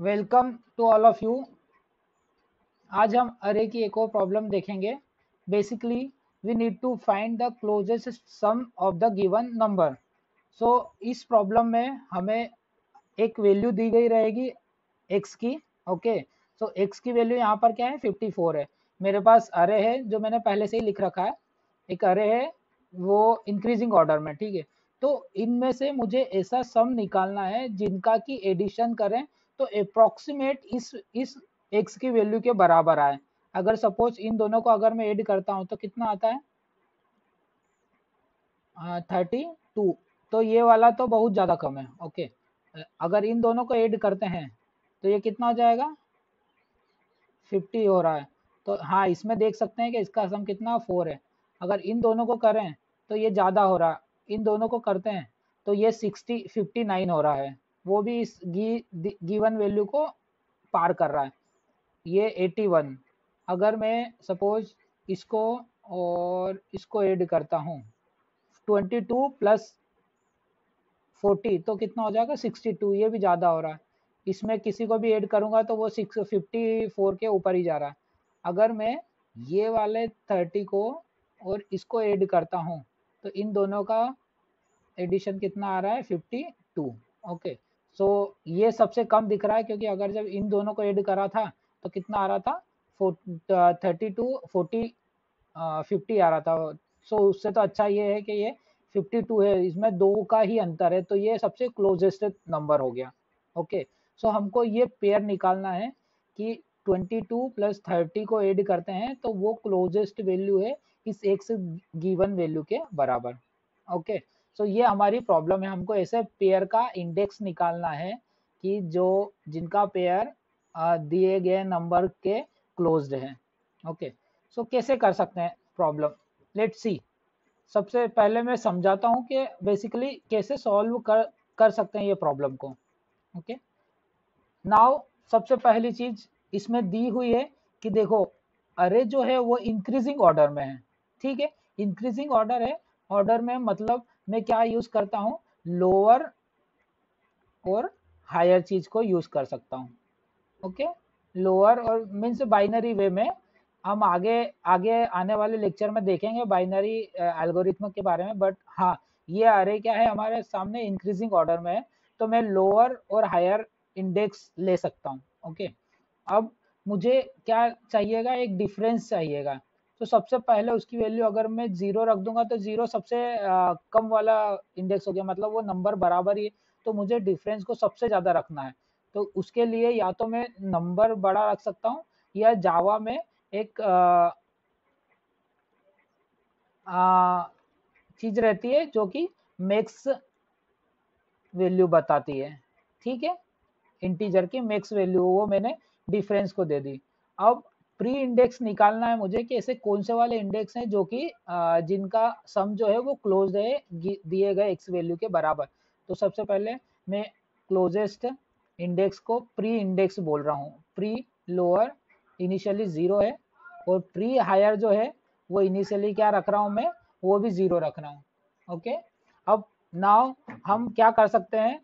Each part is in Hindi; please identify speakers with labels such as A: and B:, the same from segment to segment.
A: Welcome to all of you. आज हम अरे की एक और प्रॉब्लम देखेंगे। Basically we need to find the closest sum of the given number so इस प्रॉब्लम में हमें एक वैल्यू दी गई रहेगी x की ओके सो x की वैल्यू यहाँ पर क्या है? 54 है। मेरे पास अरे है, जो मैंने पहले से ही लिख रखा है। एक अरे है, वो इंक्रीजिंग ऑर्डर में, ठीक है? तो इनमें से मुझे ऐसा सम निकालना है जिनका की एडिशन करें तो अप्रोक्सीमेट इस इस x की वैल्यू के बराबर आए। अगर सपोज़ इन दोनों को अगर मैं ऐड करता हूँ तो कितना आता है? थर्टी टू तो ये वाला तो बहुत ज़्यादा कम है ओके अगर इन दोनों को ऐड करते हैं तो ये कितना हो जाएगा? फिफ्टी हो रहा है। तो हाँ इसमें देख सकते हैं कि इसका सम कितना फोर है। अगर इन दोनों को करें तो ये ज़्यादा हो रहा है। इन दोनों को करते हैं तो ये सिक्सटी फिफ्टी नाइन हो रहा है। वो भी इस गी गिवन वैल्यू को पार कर रहा है। ये 81 अगर मैं सपोज़ इसको और इसको ऐड करता हूँ 22 प्लस 40 तो कितना हो जाएगा? 62 ये भी ज़्यादा हो रहा है। इसमें किसी को भी ऐड करूँगा तो वो सिक्स फिफ्टी फोर के ऊपर ही जा रहा है। अगर मैं ये वाले 30 को और इसको ऐड करता हूँ तो इन दोनों का एडिशन कितना आ रहा है? 52 ओके सो so, ये सबसे कम दिख रहा है क्योंकि अगर जब इन दोनों को ऐड करा था तो कितना आ रहा था? थर्टी टू फोर्टी फिफ्टी आ रहा था। सो so, उससे तो अच्छा ये है कि ये फिफ्टी टू है। इसमें दो का ही अंतर है तो ये सबसे क्लोजेस्ट नंबर हो गया। Okay okay. सो so, हमको ये पेयर निकालना है कि 22 प्लस थर्टी को ऐड करते हैं तो वो क्लोजेस्ट वैल्यू है इस एक से गिवन वैल्यू के बराबर। Okay okay. सो ये हमारी प्रॉब्लम है। हमको ऐसे पेयर का इंडेक्स निकालना है कि जो जिनका पेयर दिए गए नंबर के क्लोज्ड है। ओके सो कैसे कर सकते हैं प्रॉब्लम लेट सी सबसे पहले मैं समझाता हूँ कि बेसिकली कैसे सॉल्व कर कर सकते हैं ये प्रॉब्लम को। ओके नाउ सबसे पहली चीज़ इसमें दी हुई है कि देखो अरे जो है वो इंक्रीजिंग ऑर्डर में है। ठीक है? इंक्रीजिंग ऑर्डर है। ऑर्डर में मतलब मैं क्या यूज़ करता हूँ? लोअर और हायर चीज़ को यूज़ कर सकता हूँ। ओके लोअर और मीन्स बाइनरी वे में हम आगे आगे आने वाले लेक्चर में देखेंगे बाइनरी एल्गोरिथम के बारे में बट हाँ ये अरे क्या है? हमारे सामने इंक्रीजिंग ऑर्डर में है तो मैं लोअर और हायर इंडेक्स ले सकता हूँ। ओके अब मुझे क्या चाहिएगा? एक डिफरेंस चाहिएगा। तो सबसे पहले उसकी वैल्यू अगर मैं ज़ीरो रख दूँगा तो ज़ीरो सबसे आ, कम वाला इंडेक्स हो गया। मतलब वो नंबर बराबर ही तो मुझे डिफरेंस को सबसे ज़्यादा रखना है। तो उसके लिए या तो मैं नंबर बड़ा रख सकता हूँ या जावा में एक चीज़ रहती है जो कि मैक्स वैल्यू बताती है। ठीक है? इंटीजर की मैक्स वैल्यू वो मैंने डिफरेंस को दे दी। अब प्री इंडेक्स निकालना है मुझे कि ऐसे कौन से वाले इंडेक्स हैं जो कि जिनका सम जो है वो क्लोज है दिए गए एक्स वैल्यू के बराबर। तो सबसे पहले मैं क्लोजेस्ट इंडेक्स को प्री इंडेक्स बोल रहा हूँ। प्री लोअर इनिशियली ज़ीरो है और प्री हायर जो है वो इनिशियली क्या रख रहा हूँ मैं, वो भी ज़ीरो रख रहा हूँ। ओके अब नाव हम क्या कर सकते हैं?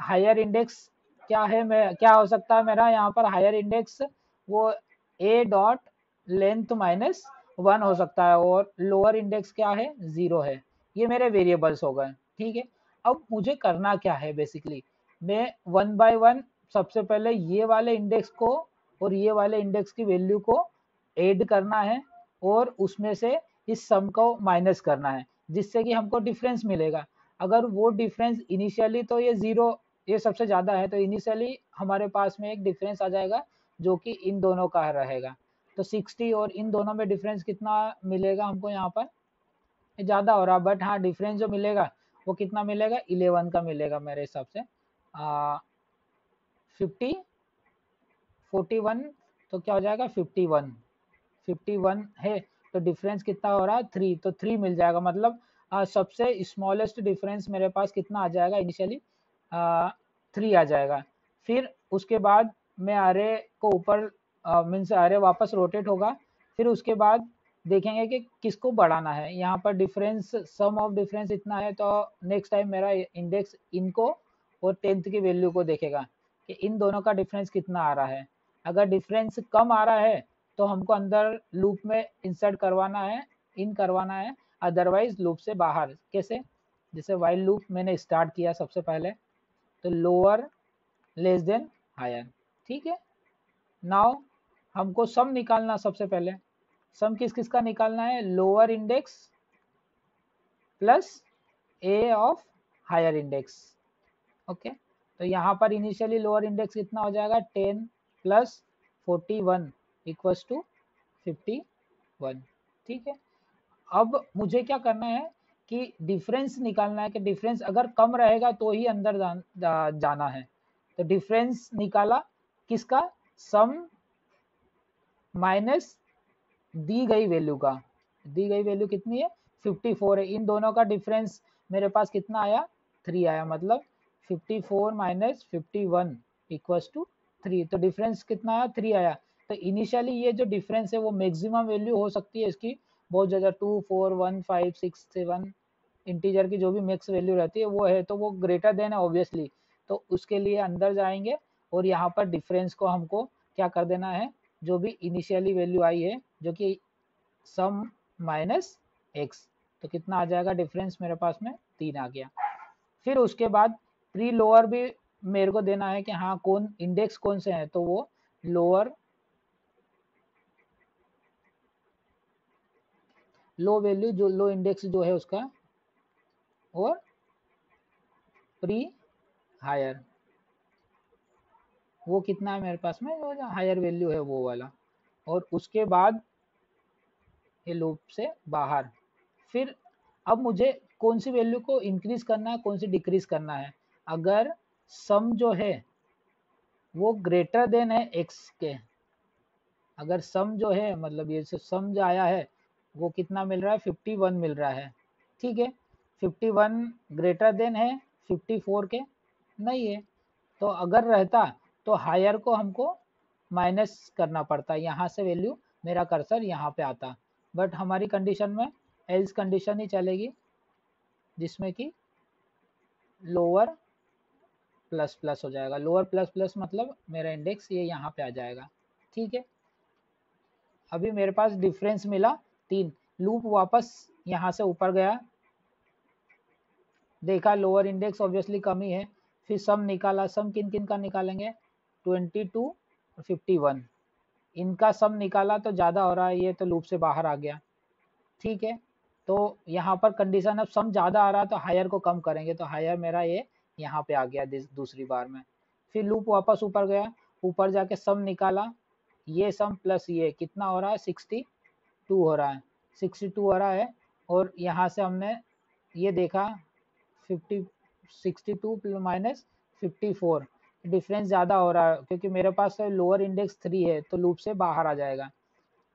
A: हायर इंडेक्स क्या है मैं, क्या हो सकता है मेरा यहाँ पर हायर इंडेक्स वो A dot length minus one हो सकता है और लोअर इंडेक्स क्या है? ज़ीरो है। ये मेरे वेरिएबल्स हो गए। ठीक है? अब मुझे करना क्या है बेसिकली मैं वन बाय वन सबसे पहले ये वाले इंडेक्स को और ये वाले इंडेक्स की वैल्यू को ऐड करना है और उसमें से इस सम को माइनस करना है, जिससे कि हमको डिफरेंस मिलेगा। अगर वो डिफरेंस इनिशियली तो ये ज़ीरो ये सबसे ज़्यादा है तो इनिशियली हमारे पास में एक डिफरेंस आ जाएगा। जो कि इन दोनों का रहेगा। तो 60 और इन दोनों में डिफरेंस कितना मिलेगा हमको यहाँ पर? ज़्यादा हो रहा बट हाँ डिफरेंस जो मिलेगा वो कितना मिलेगा? 11 का मिलेगा मेरे हिसाब से। फिफ्टी फोर्टी वन तो क्या हो जाएगा? फिफ्टी वन फिफ्टी वन है तो डिफरेंस कितना हो रहा है? थ्री तो थ्री मिल जाएगा। मतलब आ, सबसे स्मॉलेस्ट डिफरेंस मेरे पास कितना आ जाएगा इनिशियली थ्री आ जाएगा। फिर उसके बाद में आरे को ऊपर मीन्स आरे वापस रोटेट होगा। फिर उसके बाद देखेंगे कि किसको बढ़ाना है। यहाँ पर डिफरेंस सम ऑफ़ डिफरेंस इतना है तो नेक्स्ट टाइम मेरा इंडेक्स इनको और टेंथ की वैल्यू को देखेगा कि इन दोनों का डिफरेंस कितना आ रहा है। अगर डिफरेंस कम आ रहा है तो हमको अंदर लूप में इंसर्ट करवाना है इन करवाना है अदरवाइज़ लूप से बाहर। कैसे? जैसे वाइल लूप मैंने स्टार्ट किया सबसे पहले तो लोअर लेस देन हायर ठीक है? नाउ हमको सम निकालना सबसे पहले। सम किस किस का निकालना है? Lower index plus A of higher index okay तो यहाँ पर इनिशियली लोअर इंडेक्स कितना हो जाएगा? Ten plus forty one equals to fifty one ठीक है? अब मुझे क्या करना है कि डिफरेंस निकालना है कि डिफरेंस अगर कम रहेगा तो ही अंदर जा, जा, जाना है। तो डिफरेंस निकाला किसका? सम माइनस दी गई वैल्यू का। दी गई वैल्यू कितनी है? 54 है। इन दोनों का डिफरेंस मेरे पास कितना आया? थ्री आया। मतलब 54 four minus fifty one equals to three तो डिफरेंस कितना आया? थ्री आया। तो इनिशियली ये जो डिफरेंस है वो मैक्सिमम वैल्यू हो सकती है इसकी। बहुत ज़्यादा two, four, one, five, six, seven integer की जो भी मैक्स वैल्यू रहती है वो है तो वो ग्रेटर देन है ऑब्वियसली तो उसके लिए अंदर जाएँगे। और यहाँ पर डिफरेंस को हमको क्या कर देना है? जो भी इनिशियली वैल्यू आई है, जो कि सम माइनस एक्स तो कितना आ जाएगा डिफरेंस मेरे पास में? तीन आ गया। फिर उसके बाद प्री लोअर भी मेरे को देना है कि हाँ कौन इंडेक्स कौन से हैं? तो वो लोअर लो वैल्यू जो लो इंडेक्स जो है उसका, और प्री हायर वो कितना है मेरे पास में? वो हायर वैल्यू है वो वाला। और उसके बाद ये लूप से बाहर। फिर अब मुझे कौन सी वैल्यू को इंक्रीज करना है, कौन सी डिक्रीज करना है? अगर सम जो है, वो ग्रेटर देन है एक्स के। अगर सम जो है मतलब ये सम जो आया है, वो कितना मिल रहा है? फिफ्टी वन मिल रहा है। ठीक है? फिफ्टी वन ग्रेटर देन है फिफ्टी फोर के। नहीं है। तो अगर रहता तो हायर को हमको माइनस करना पड़ता है। यहाँ से वैल्यू मेरा कर्सर यहाँ पे आता। बट हमारी कंडीशन में एल्स कंडीशन ही चलेगी, जिसमें कि लोअर प्लस प्लस हो जाएगा। लोअर प्लस प्लस मतलब मेरा इंडेक्स ये यहाँ पे आ जाएगा। ठीक है? अभी मेरे पास डिफरेंस मिला तीन। लूप वापस यहाँ से ऊपर गया। देखा लोअर इंडेक्स ऑब्वियसली कम ही फिर सम निकाला। सम किन किन का निकालेंगे? ट्वेंटी टू और फिफ्टी वन। इनका सम निकाला तो ज़्यादा हो रहा है, ये तो लूप से बाहर आ गया। ठीक है तो यहाँ पर कंडीशन अब सम ज़्यादा आ रहा है तो हायर को कम करेंगे तो हायर मेरा ये यहाँ पे आ गया दूसरी बार में। फिर लूप वापस ऊपर गया, ऊपर जाके सम निकाला, ये सम प्लस ये, कितना हो रहा है? सिक्सटी टू हो रहा है। सिक्सटी टू हो रहा है, और यहाँ से हमने ये देखा fifty sixty two minus fifty four difference ज़्यादा हो रहा है, क्योंकि मेरे पास लोअर इंडेक्स थ्री है तो लूप से बाहर आ जाएगा।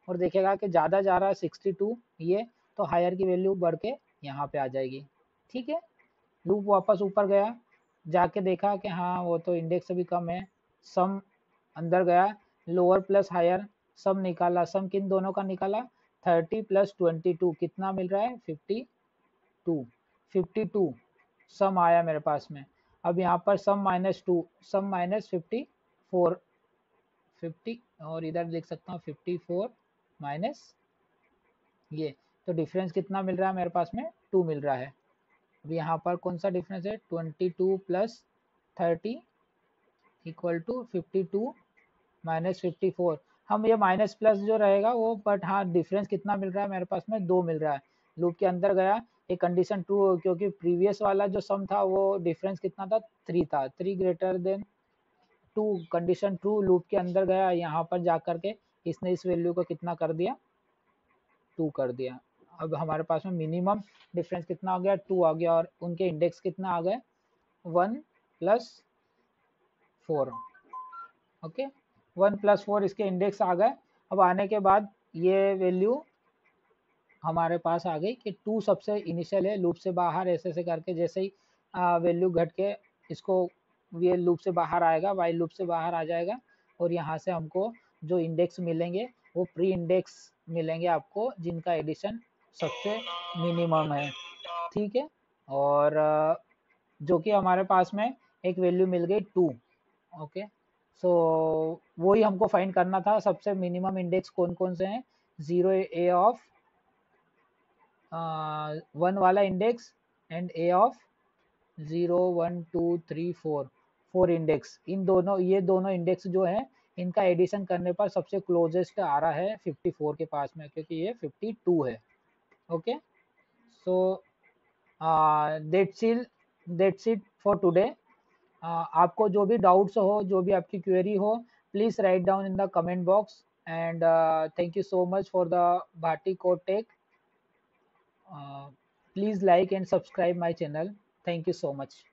A: और देखेगा कि ज़्यादा जा रहा है सिक्सटी टू ये तो हायर की वैल्यू बढ़ के यहाँ पे आ जाएगी। ठीक है? लूप वापस ऊपर गया, जाके देखा कि हाँ वो तो इंडेक्स अभी कम है सम अंदर गया लोअर प्लस हायर सम निकाला सम किन दोनों का निकाला? थर्टी प्लस ट्वेंटी टू कितना मिल रहा है? Fifty two fifty two sum आया मेरे पास में। अब यहाँ पर sum minus two sum minus fifty four fifty और इधर लिख सकता हूँ फिफ्टी फोर माइनस ये। तो डिफरेंस कितना मिल रहा है मेरे पास में? टू मिल रहा है। अब यहाँ पर कौन सा डिफरेंस है? Twenty two plus thirty equal to fifty two minus fifty four हम ये माइनस प्लस जो रहेगा वो बट हाँ डिफरेंस कितना मिल रहा है मेरे पास में? दो मिल रहा है। लूप के अंदर गया एक कंडीशन ट्रू क्योंकि प्रीवियस वाला जो सम था, वो डिफरेंस कितना था? थ्री था। Three greater than two condition true loop के अंदर गया, यहाँ पर जा करके इसने इस वैल्यू को कितना कर दिया? टू कर दिया। अब हमारे पास में मिनिमम डिफरेंस कितना आ गया? टू आ गया और उनके इंडेक्स कितना आ गए? One plus four okay one plus four इसके इंडेक्स आ गए। अब आने के बाद ये वैल्यू हमारे पास आ गई कि टू सबसे इनिशियल है लूप से बाहर ऐसे ऐसे करके जैसे ही वैल्यू घट के इसको ये लूप से बाहर आएगा वाई लूप से बाहर आ जाएगा और यहाँ से हमको जो इंडेक्स मिलेंगे, वो प्री इंडेक्स मिलेंगे आपको, जिनका एडिशन सबसे मिनिमम है। ठीक है? और जो कि हमारे पास में एक वैल्यू मिल गई टू ओके सो वही हमको फाइंड करना था, सबसे मिनिमम इंडेक्स कौन कौन से हैं? ज़ीरो ए ऑफ़ वन वाला index and A of zero one two three four four index इन दोनों, ये दोनों इंडेक्स जो है, इनका एडिशन करने पर सबसे क्लोजेस्ट आ रहा है 54 के पास में, क्योंकि ये 52 है। Okay so that's it that's it for today आपको जो भी डाउट्स हो, जो भी आपकी क्वेरी हो please write down in the comment box and thank you so much for the Bhati code tech Uh, please like and subscribe my channel. Thank you so much.